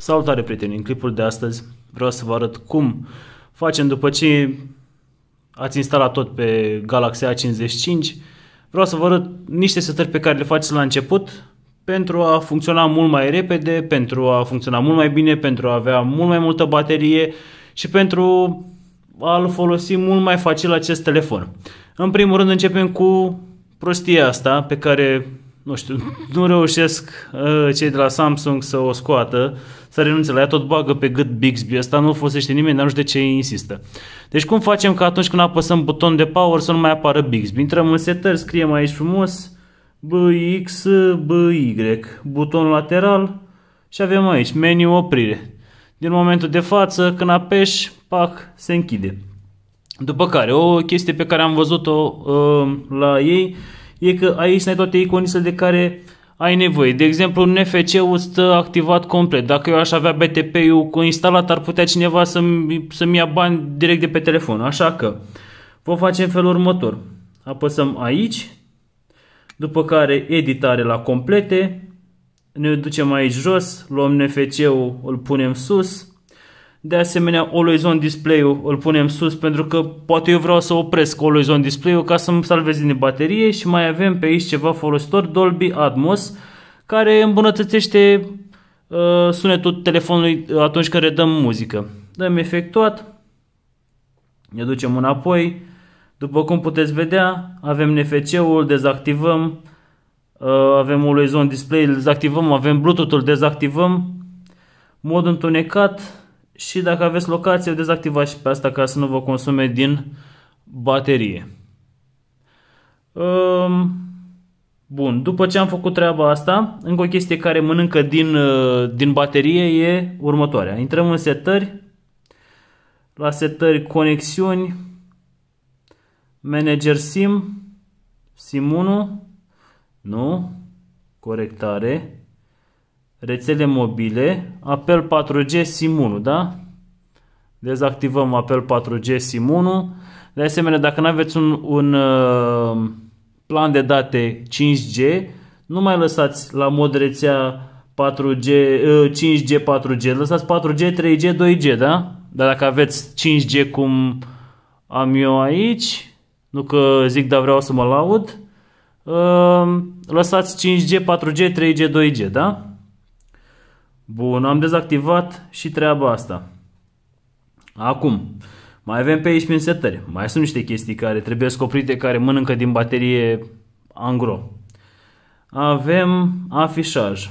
Salutare prieteni, în clipul de astăzi vreau să vă arăt cum facem după ce ați instalat tot pe Galaxy A55. Vreau să vă arăt niște setări pe care le faceți la început pentru a funcționa mult mai repede, pentru a funcționa mult mai bine, pentru a avea mult mai multă baterie și pentru a-l folosi mult mai facil acest telefon. În primul rând începem cu prostia asta pe care nu știu, nu reușesc uh, cei de la Samsung să o scoată, să renunțe la ea, tot bagă pe gât Bixby, asta nu folosește nimeni, dar nu știu de ce insistă. Deci cum facem că atunci când apăsăm buton de power să nu mai apară Bixby? Intrăm în setări, scriem aici frumos BX, BY, buton lateral și avem aici meniu oprire. Din momentul de față, când apeși, pac, se închide. După care, o chestie pe care am văzut-o uh, la ei, e că aici ai toate iconisele de care ai nevoie. De exemplu, NFC-ul stă activat complet. Dacă eu aș avea BTP-ul instalat, ar putea cineva să-mi, să-mi ia bani direct de pe telefon. Așa că vom face în felul următor. Apăsăm aici, după care editare la complete, ne ducem aici jos, luăm NFC-ul, îl punem sus, de asemenea, Always On Display-ul îl punem sus pentru că poate eu vreau să opresc Always On Display-ul ca să-mi salvez din baterie și mai avem pe aici ceva folositor Dolby Atmos care îmbunătățește uh, sunetul telefonului atunci când redăm muzică. Dăm efectuat, ne ducem înapoi, după cum puteți vedea, avem NFC-ul, dezactivăm, uh, avem Always On Display, îl dezactivăm, avem Bluetooth-ul, dezactivăm, mod întunecat, și dacă aveți locație, dezactivați și pe asta ca să nu vă consume din baterie. Um, bun, după ce am făcut treaba asta, încă o chestie care mănâncă din, uh, din baterie e următoarea. Intrăm în setări, la setări conexiuni, manager SIM, SIM 1, nu, corectare, rețele mobile, apel 4G SIM1, da? Dezactivăm apel 4G SIM1. De asemenea, dacă nu aveți un, un uh, plan de date 5G, nu mai lăsați la mod rețea 4G, uh, 5G, 4G, lăsați 4G, 3G, 2G, da? Dar dacă aveți 5G cum am eu aici, nu că zic, dar vreau să mă laud, uh, lăsați 5G, 4G, 3G, 2G, da? Bun, am dezactivat și treaba asta. Acum, mai avem pe aici prin setări. Mai sunt niște chestii care trebuie scoprite, care mănâncă din baterie angro. Avem afișaj.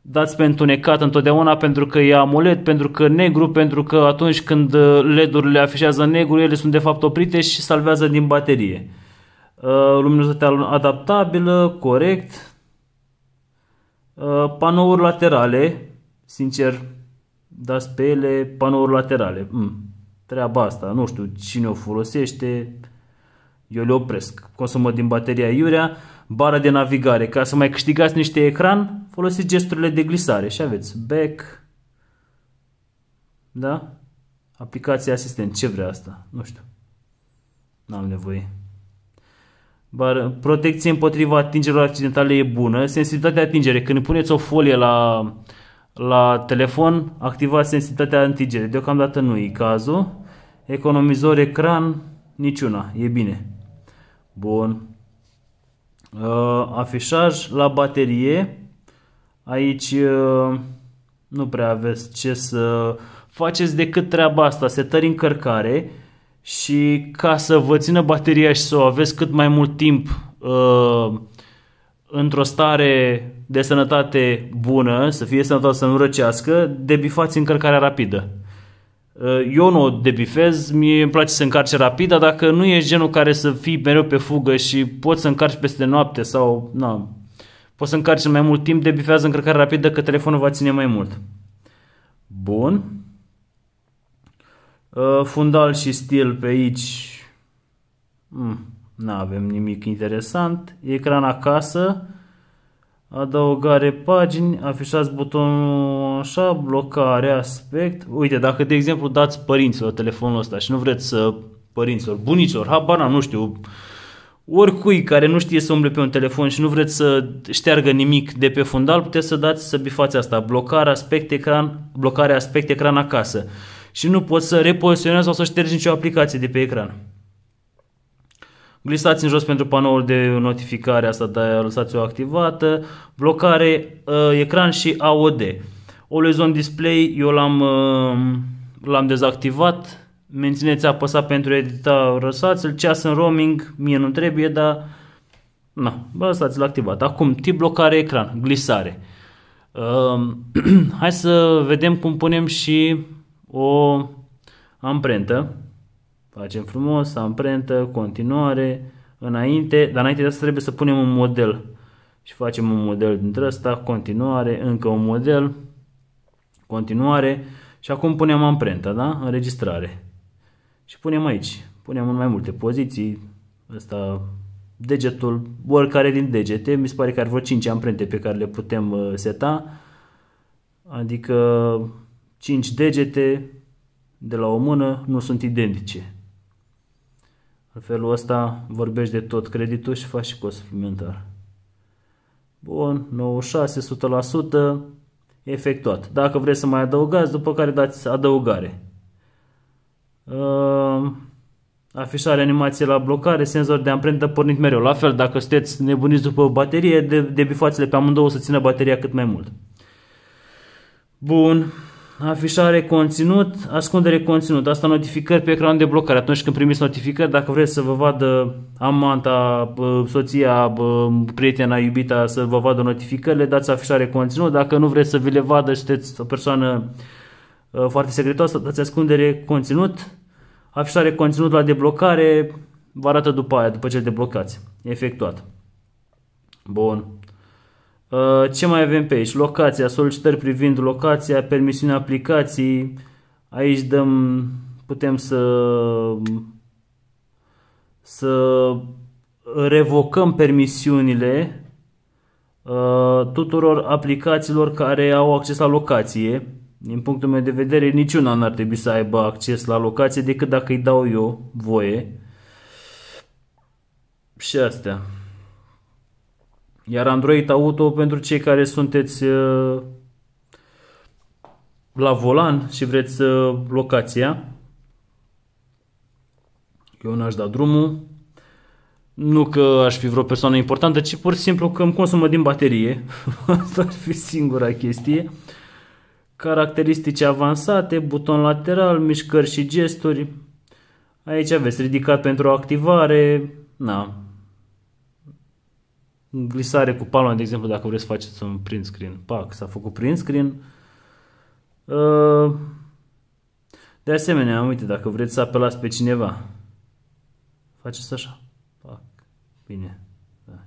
Dați pe întunecat întotdeauna pentru că e AMOLED, pentru că negru, pentru că atunci când LED-urile afișează negru, ele sunt de fapt oprite și salvează din baterie. Uh, luminozitatea adaptabilă, corect. Uh, panouri laterale, sincer, dați pe ele panouri laterale. Mm, treaba asta, nu știu cine o folosește, eu le opresc. Consumă din bateria iurea, bara de navigare. Ca să mai câștigați niște ecran, folosiți gesturile de glisare și aveți back, da? Aplicația asistent, ce vrea asta? Nu știu. N-am nevoie. Bar, protecție împotriva atingerilor accidentale e bună. Sensibilitatea atingere. Când puneți o folie la, la telefon, activați sensibilitatea atingere. Deocamdată nu e cazul. Economizor ecran, niciuna. E bine. Bun. Uh, afișaj la baterie. Aici uh, nu prea aveți ce să faceți decât treaba asta. Setări încărcare și ca să vă țină bateria și să o aveți cât mai mult timp uh, într-o stare de sănătate bună, să fie sănătoasă, să nu răcească, debifați încărcarea rapidă. Uh, eu nu o debifez, mie îmi place să încarce rapid, dar dacă nu ești genul care să fii mereu pe fugă și poți să încarci peste noapte sau na, poți să încarci mai mult timp, debifează încărcarea rapidă că telefonul va ține mai mult. Bun. Uh, fundal și stil pe aici. Mm, nu avem nimic interesant. Ecran acasă. Adăugare pagini, afișați butonul așa, blocare, aspect. Uite, dacă de exemplu dați părinților telefonul ăsta și nu vreți să părinților, bunicilor, habar nu știu, oricui care nu știe să umble pe un telefon și nu vreți să șteargă nimic de pe fundal, puteți să dați să bifați asta, blocarea aspect ecran, blocarea aspect ecran acasă. Și nu poți să repoziționezi sau să ștergi nicio aplicație de pe ecran. Glisați în jos pentru panoul de notificare, asta de lăsați-o activată, blocare uh, ecran și AOD. Always on display eu l-am, uh, l-am dezactivat, mențineți apăsat pentru edita răsați-l, ceas în roaming, mie nu trebuie, dar na, lăsați-l activat. Acum, tip blocare ecran, glisare. Uh, hai să vedem cum punem și o amprentă. Facem frumos, amprentă, continuare, înainte, dar înainte de asta trebuie să punem un model. Și facem un model dintre ăsta, continuare, încă un model, continuare și acum punem amprenta, da? Înregistrare. Și punem aici, punem în mai multe poziții, ăsta degetul, oricare din degete, mi se pare că are vreo 5 amprente pe care le putem uh, seta, adică 5 degete de la o mână nu sunt identice. În felul ăsta vorbești de tot creditul și faci și cost suplimentar. Bun, 96, 100% efectuat. Dacă vreți să mai adăugați, după care dați adăugare. Uh, afișare animație la blocare, senzor de amprentă pornit mereu. La fel, dacă sunteți nebuniți după baterie, de, debifați-le pe amândouă să țină bateria cât mai mult. Bun. Afișare conținut, ascundere conținut. Asta notificări pe ecran de blocare. Atunci când primiți notificări, dacă vreți să vă vadă amanta, soția, prietena, iubita să vă vadă notificările, dați afișare conținut. Dacă nu vreți să vi le vadă și sunteți o persoană ă, foarte secretoasă, dați ascundere conținut. Afișare conținut la deblocare, vă arată după aia, după ce deblocați. Efectuat. Bun. Uh, ce mai avem pe aici? Locația, solicitări privind locația, permisiunea aplicații. Aici dăm, putem să, să revocăm permisiunile uh, tuturor aplicațiilor care au acces la locație. Din punctul meu de vedere, niciuna n-ar trebui să aibă acces la locație decât dacă îi dau eu voie. Și astea. Iar Android Auto pentru cei care sunteți uh, la volan și vreți uh, locația. Eu n-aș da drumul. Nu că aș fi vreo persoană importantă, ci pur și simplu că îmi consumă din baterie. Asta ar fi singura chestie. Caracteristici avansate, buton lateral, mișcări și gesturi. Aici aveți ridicat pentru activare. Na, glisare cu palma, de exemplu, dacă vreți să faceți un print screen. Pac, s-a făcut print screen. Uh, de asemenea, uite, dacă vreți să apelați pe cineva, faceți așa. Pac. Bine. Da.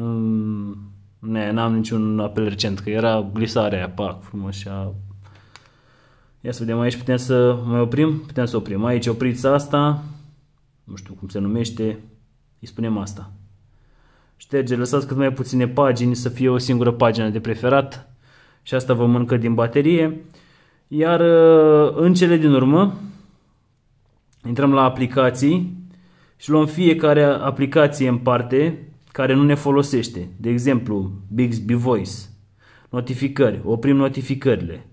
Um, ne, n-am niciun apel recent, că era glisarea aia, pac, frumos și a... Ia să vedem, aici putem să mai oprim? Putem să oprim. Aici opriți asta, nu știu cum se numește, îi spunem asta șterge, lăsați cât mai puține pagini, să fie o singură pagină de preferat și asta vă mâncă din baterie. Iar uh, în cele din urmă, intrăm la aplicații și luăm fiecare aplicație în parte care nu ne folosește. De exemplu, Bixby Voice, notificări, oprim notificările.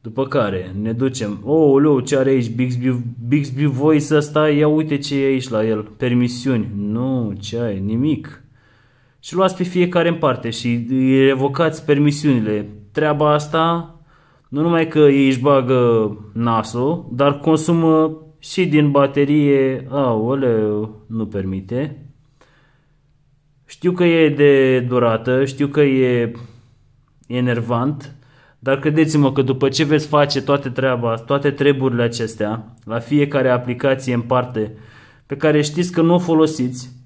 După care ne ducem, oh, leu, ce are aici Bixby, Bixby Voice ăsta, ia uite ce e aici la el, permisiuni. Nu, ce ai, nimic și luați pe fiecare în parte și îi revocați permisiunile. Treaba asta nu numai că ei își bagă nasul, dar consumă și din baterie, aoleu, nu permite. Știu că e de durată, știu că e enervant, dar credeți-mă că după ce veți face toate treaba, toate treburile acestea, la fiecare aplicație în parte, pe care știți că nu o folosiți,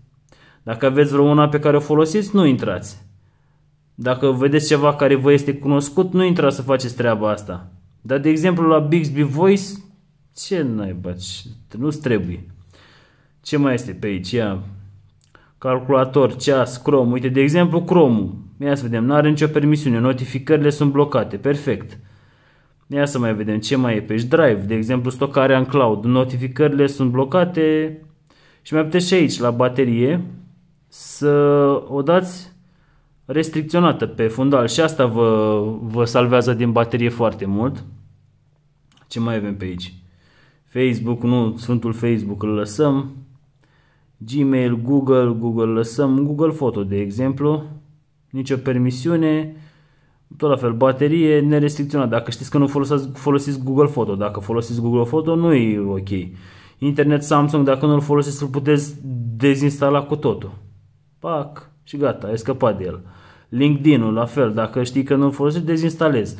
dacă aveți vreo una pe care o folosiți, nu intrați. Dacă vedeți ceva care vă este cunoscut, nu intrați să faceți treaba asta. Dar, de exemplu, la Bixby Voice, ce naiba, nu-ți trebuie. Ce mai este pe aici? Ia, calculator, ceas, Chrome. Uite, de exemplu, Chrome-ul. Ia să vedem, nu are nicio permisiune, notificările sunt blocate, perfect. Ia să mai vedem ce mai e pe aici. Drive, de exemplu, stocarea în cloud, notificările sunt blocate, Și mai puteți și aici, la baterie, să o dați restricționată pe fundal și asta vă, vă salvează din baterie foarte mult. Ce mai avem pe aici? Facebook, nu, Sfântul Facebook îl lăsăm. Gmail, Google, Google lăsăm. Google Photo, de exemplu. Nicio permisiune. Tot la fel, baterie nerestricționată. Dacă știți că nu folosiți, folosiți Google Photo, dacă folosiți Google Photo, nu e ok. Internet Samsung, dacă nu îl folosiți, îl puteți dezinstala cu totul. Pac, și gata, ai scăpat de el. LinkedIn-ul, la fel, dacă știi că nu-l folosești, dezinstalezi.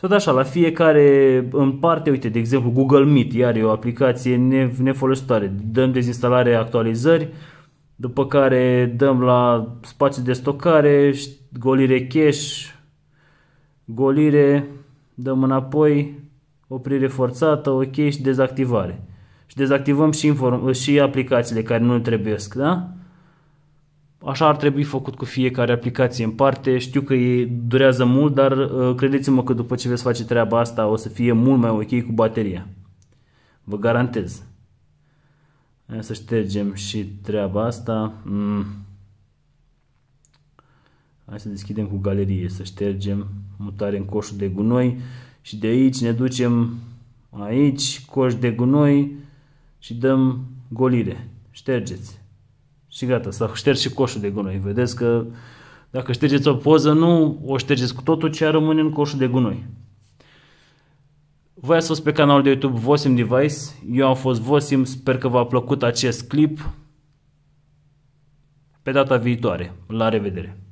Tot așa, la fiecare în parte, uite, de exemplu, Google Meet, iar e o aplicație nefolositoare. Dăm dezinstalare actualizări, după care dăm la spațiu de stocare, golire cache, golire, dăm înapoi, oprire forțată, ok și dezactivare. Și dezactivăm și, inform- și aplicațiile care nu trebuie, da? Așa ar trebui făcut cu fiecare aplicație în parte. Știu că e, durează mult, dar uh, credeți-mă că după ce veți face treaba asta o să fie mult mai ok cu bateria. Vă garantez. Hai să ștergem și treaba asta. Mm. Hai să deschidem cu galerie, să ștergem mutare în coșul de gunoi și de aici ne ducem aici, coș de gunoi și dăm golire. Ștergeți. Și gata, s-a șters și coșul de gunoi. Vedeți că dacă ștergeți o poză, nu o ștergeți cu totul, ci rămâne în coșul de gunoi. Voi ați fost pe canalul de YouTube Vosim Device. Eu am fost Vosim, sper că v-a plăcut acest clip. Pe data viitoare. La revedere!